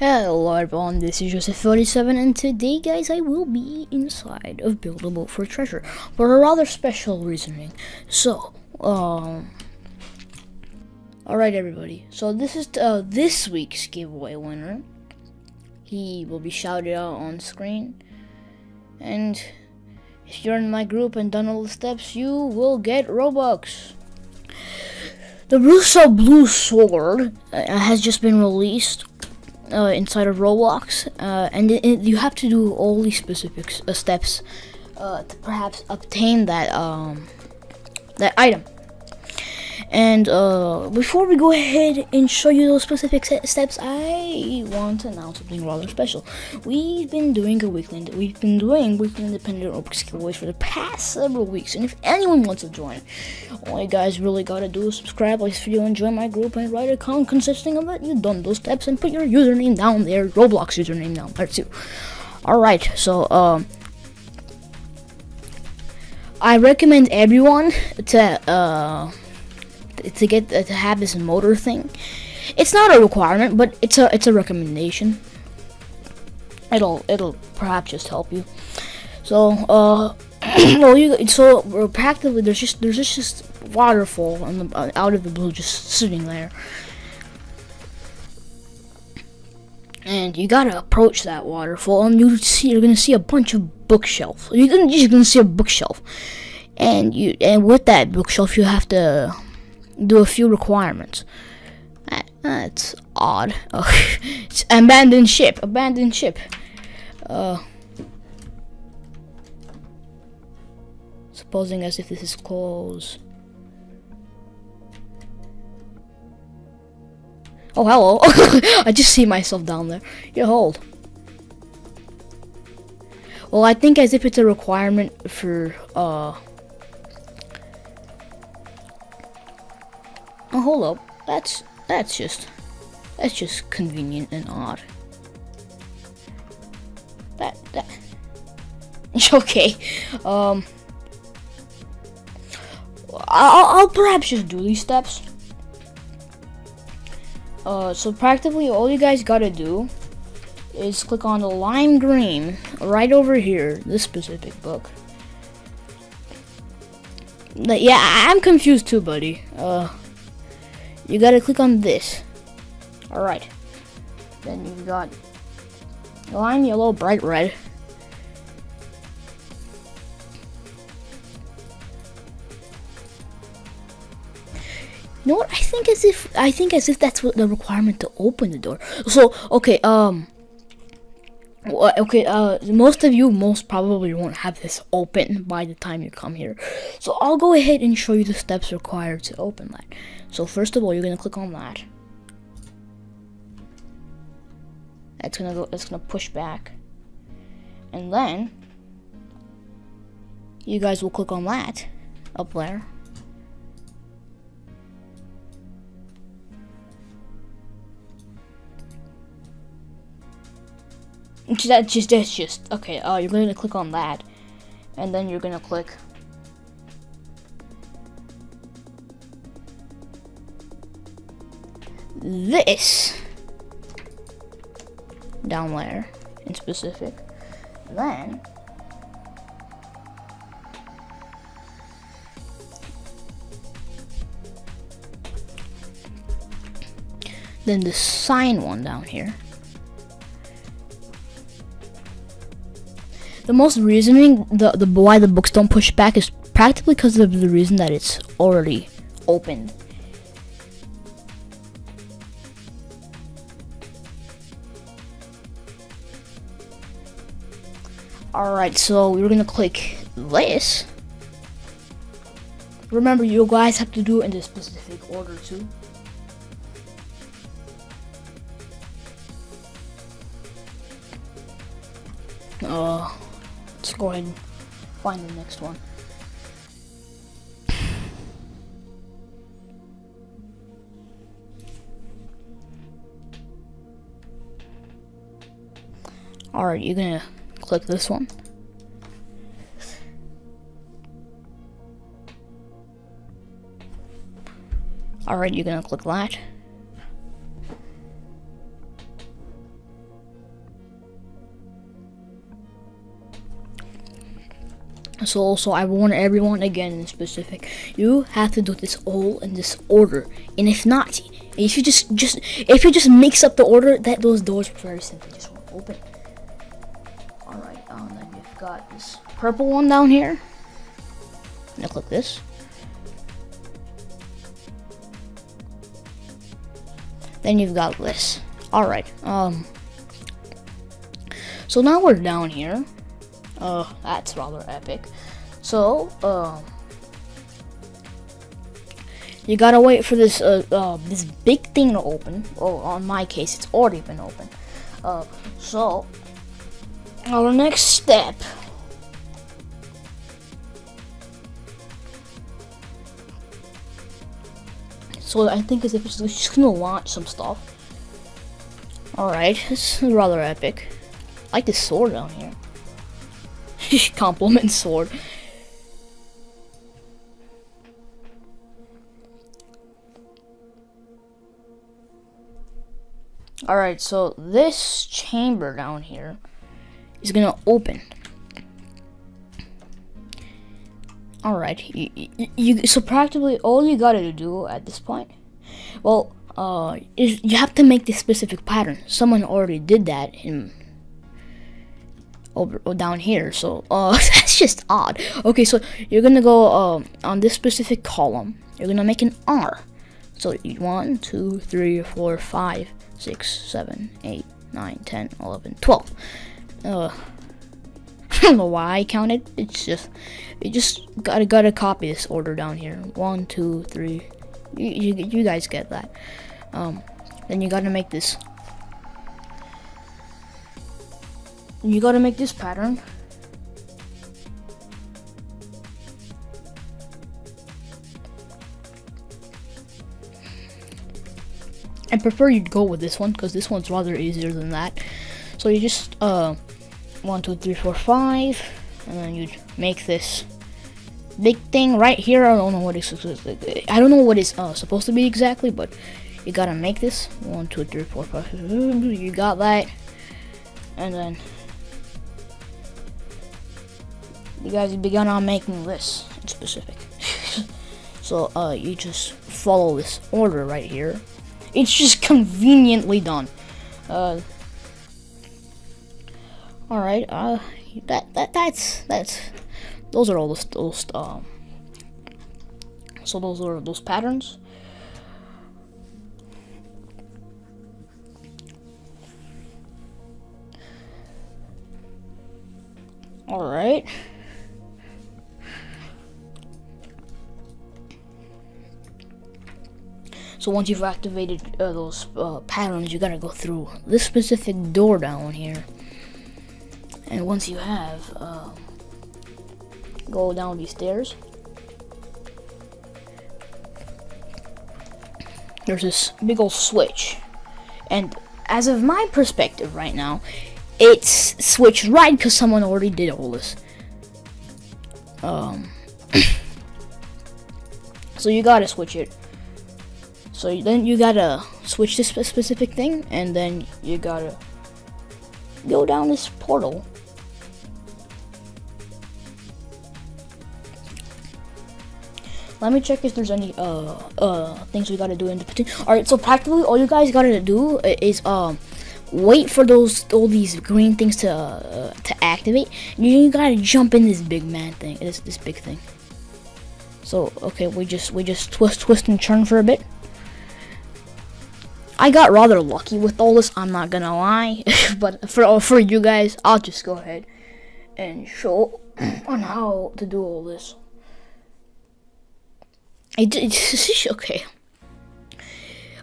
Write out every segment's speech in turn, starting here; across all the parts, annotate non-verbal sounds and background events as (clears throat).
Hello everyone, this is Joseph47 and today guys I will be inside of Build a Boat for Treasure for a rather special reasoning. So, um... Alright everybody, so this is uh, this week's giveaway winner. He will be shouted out on screen. And if you're in my group and done all the steps, you will get Robux. The Russo Blue Sword uh, has just been released uh, inside of Roblox, uh, and it, it, you have to do all these specific uh, steps uh, to perhaps obtain that um, that item. And uh, before we go ahead and show you those specific steps, I want to announce something rather special. We've been doing a weekly, we've been doing weekly independent Roblox giveaways for the past several weeks. And if anyone wants to join, all you guys really gotta do is subscribe, like this video, and join my group, and write a comment consisting of it. You've done those steps, and put your username down there, Roblox username down there too. Alright, so, um, I recommend everyone to, uh, to get to have this motor thing. It's not a requirement, but it's a it's a recommendation. It'll it'll perhaps just help you. So uh, (clears throat) well you so practically there's just there's just just waterfall the uh, out of the blue just sitting there. And you gotta approach that waterfall, and you see you're gonna see a bunch of bookshelves. You're gonna, you're gonna see a bookshelf, and you and with that bookshelf you have to do a few requirements. that's odd. It's abandoned ship. Abandoned ship. Uh, supposing as if this is closed. Oh, hello. (laughs) I just see myself down there. You hold. Well, I think as if it's a requirement for, uh, Oh, hold up. That's that's just that's just convenient and odd. That that (laughs) okay. Um, I'll, I'll perhaps just do these steps. Uh, so practically all you guys gotta do is click on the lime green right over here, this specific book. But Yeah, I'm confused too, buddy. Uh, you gotta click on this. Alright. Then you've got lime yellow, bright red. You know what? I think as if I think as if that's what the requirement to open the door. So okay, um, okay, uh, most of you most probably won't have this open by the time you come here. So I'll go ahead and show you the steps required to open that. So first of all, you're gonna click on that. That's gonna go. That's gonna push back, and then you guys will click on that up there. That just that's just okay. Uh, you're gonna click on that, and then you're gonna click this down there in specific. Then then the sign one down here. The most reasoning the the why the books don't push back is practically because of the reason that it's already opened. Alright, so we're gonna click this. Remember, you guys have to do it in this specific order too. Let's go ahead and find the next one. Alright, you're gonna click this one. Alright, you're gonna click that. So also I warn everyone again in specific, you have to do this all in this order. And if not, if you just just if you just mix up the order, that those doors very simply just won't open. Alright, um then you've got this purple one down here. Now click this. Then you've got this. Alright, um so now we're down here. Uh, that's rather epic. So, uh, you gotta wait for this uh, uh, this big thing to open. Well, on my case, it's already been open. Uh, so, our next step. So I think as if it's just gonna launch some stuff. Alright, this is rather epic. I like this sword down here. (laughs) Compliment sword. Alright, so this chamber down here is gonna open. Alright, you, you, you, so practically all you gotta do at this point, well, uh, is you have to make this specific pattern. Someone already did that in over down here so uh (laughs) that's just odd. Okay so you're gonna go um on this specific column you're gonna make an r. So one two three four five six seven eight nine ten eleven twelve. Uh (laughs) I don't know why I counted it's just you just gotta gotta copy this order down here. One two three you, you, you guys get that. Um then you gotta make this you gotta make this pattern. I prefer you'd go with this one because this one's rather easier than that. So you just uh one two three four five and then you'd make this big thing right here. I don't know what it's I don't know what it's uh, supposed to be exactly but you gotta make this. One two three four five you got that. And then you guys begun on making this in specific. (laughs) so uh, you just follow this order right here. It's just conveniently done. Uh, all right. Uh, that that that's that's those are all those those um. So those are those patterns. All right. So once you've activated uh, those uh, patterns, you gotta go through this specific door down here. And once you have, uh, go down these stairs. There's this big old switch. And as of my perspective right now, it's switched right because someone already did all this. Um, (coughs) so you gotta switch it so then you gotta switch this specific thing, and then you gotta go down this portal. Let me check if there's any uh uh things we gotta do in the between. All right, so practically all you guys gotta do is um wait for those all these green things to uh, to activate. You gotta jump in this big man thing, this this big thing. So okay, we just we just twist twist and turn for a bit. I got rather lucky with all this, I'm not gonna lie. (laughs) but for for you guys, I'll just go ahead and show (clears throat) on how to do all this. It's (laughs) okay.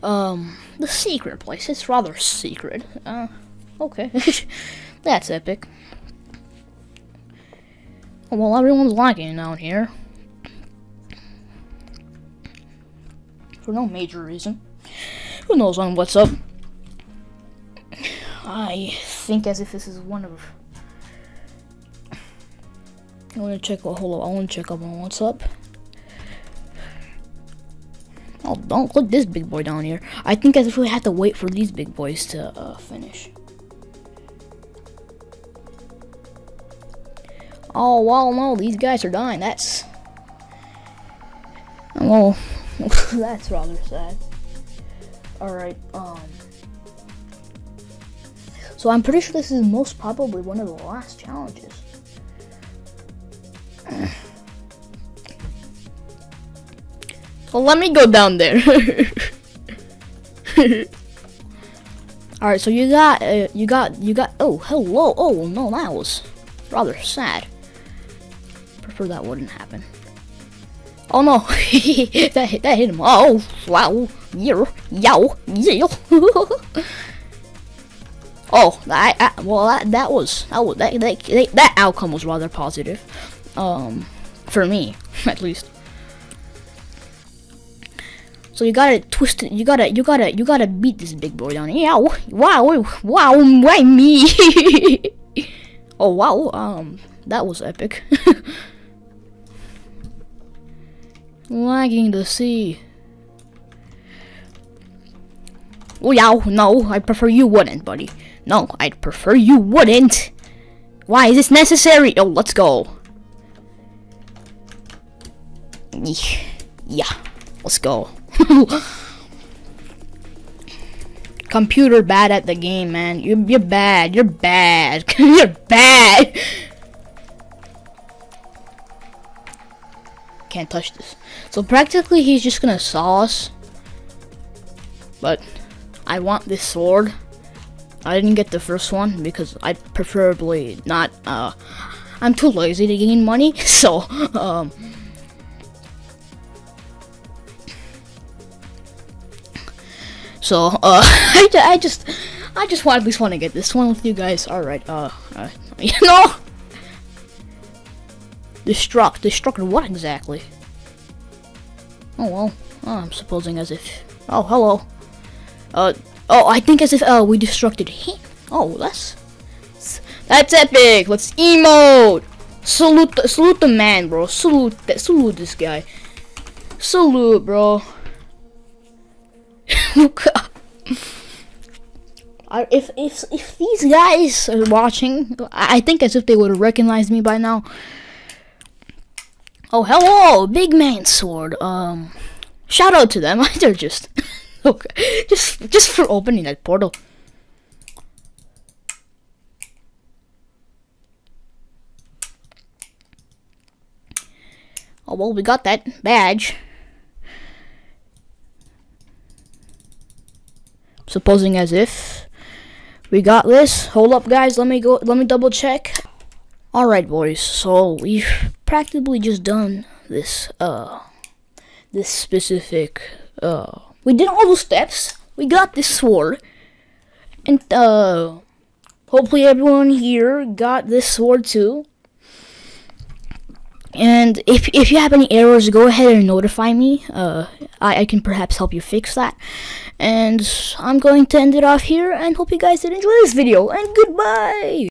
Um, the secret place. It's rather secret. Uh, okay. (laughs) That's epic. Well, everyone's it down here. For no major reason. Who knows on what's up? I think as if this is one of. I want to check. Well, hold on. I want to check up on what's up. Oh, don't look this big boy down here. I think as if we have to wait for these big boys to uh, finish. Oh, well, no, these guys are dying. That's... Well, (laughs) that's rather sad. Alright, um... So I'm pretty sure this is most probably one of the last challenges. (clears throat) So let me go down there. (laughs) Alright, so you got, uh, you got, you got, oh, hello, oh, no, that was rather sad. Prefer that wouldn't happen. Oh no, that, that hit him, oh, wow, yow, yow. oh, I, I, well, that, that was, that was, that, that, that outcome was rather positive. Um, for me, (laughs) at least. So you gotta twist it. You gotta, you gotta, you gotta beat this big boy down. Yeah, wow, wow, why me? (laughs) oh wow, um, that was epic. (laughs) Lagging the sea. Oh yeah, oh, no, I prefer you wouldn't, buddy. No, I'd prefer you wouldn't. Why is this necessary? Oh, let's go. Yeah, let's go. (laughs) Computer bad at the game, man. You're, you're bad. You're bad. (laughs) you're bad. Can't touch this. So practically he's just gonna saw us. But I want this sword. I didn't get the first one because I'd preferably not, uh, I'm too lazy to gain money. (laughs) So, um, So, uh, (laughs) I, I just, I just want, at least want to get this one with you guys. Alright, uh, uh, (laughs) you know? Destruct, destruct what exactly? Oh, well, oh, I'm supposing as if, oh, hello. Uh, oh, I think as if, uh, we destructed him. Oh, that's, that's epic. Let's emote. Salute, the, salute the man, bro. Salute, that, salute this guy. Salute, bro. (laughs) if if if these guys are watching, I think as if they would have recognized me by now. Oh, hello, big man sword. Um, shout out to them. (laughs) They're just (laughs) okay, just just for opening that portal. Oh well, we got that badge. supposing as if we got this hold up guys let me go let me double check all right boys so we've practically just done this uh this specific uh we did all the steps we got this sword and uh hopefully everyone here got this sword too and if, if you have any errors, go ahead and notify me. Uh, I, I can perhaps help you fix that. And I'm going to end it off here and hope you guys did enjoy this video. And goodbye!